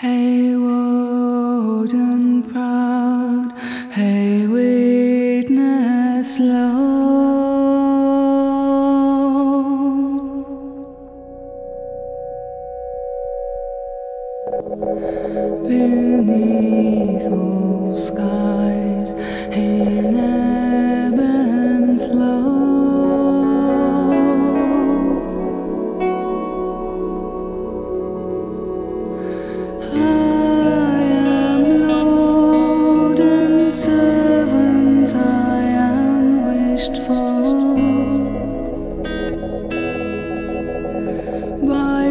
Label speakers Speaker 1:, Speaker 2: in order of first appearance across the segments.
Speaker 1: Hayward and proud, hey witness low. Beneath all skies.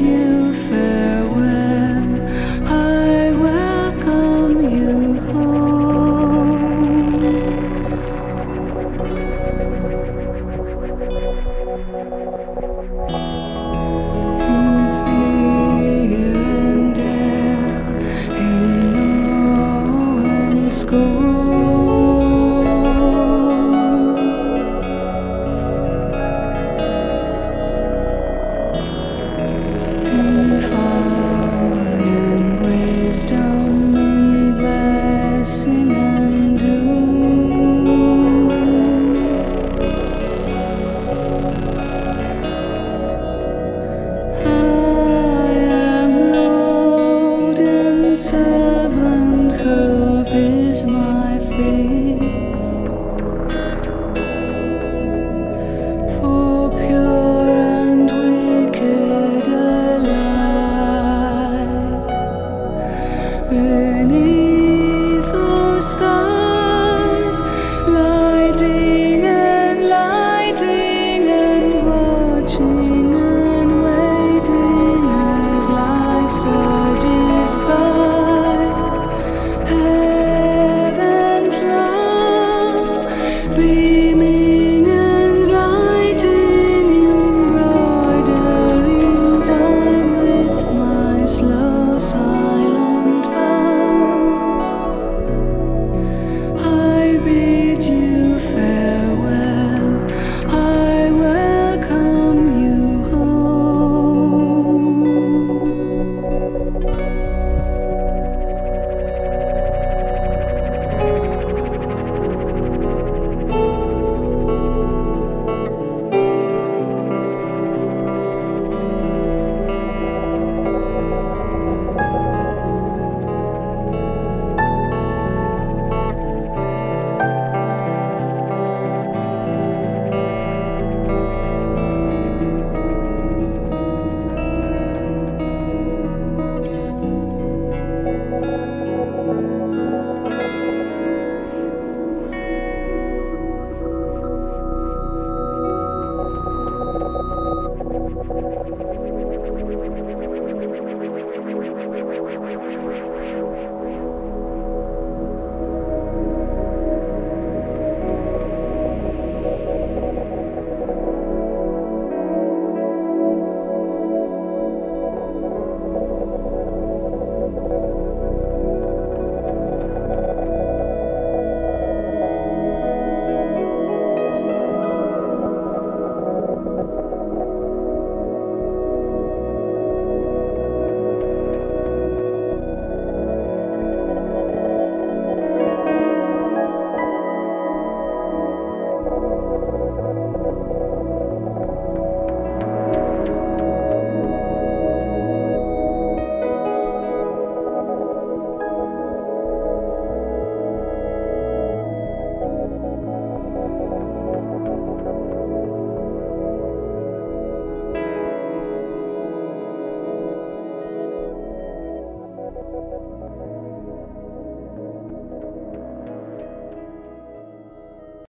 Speaker 1: you.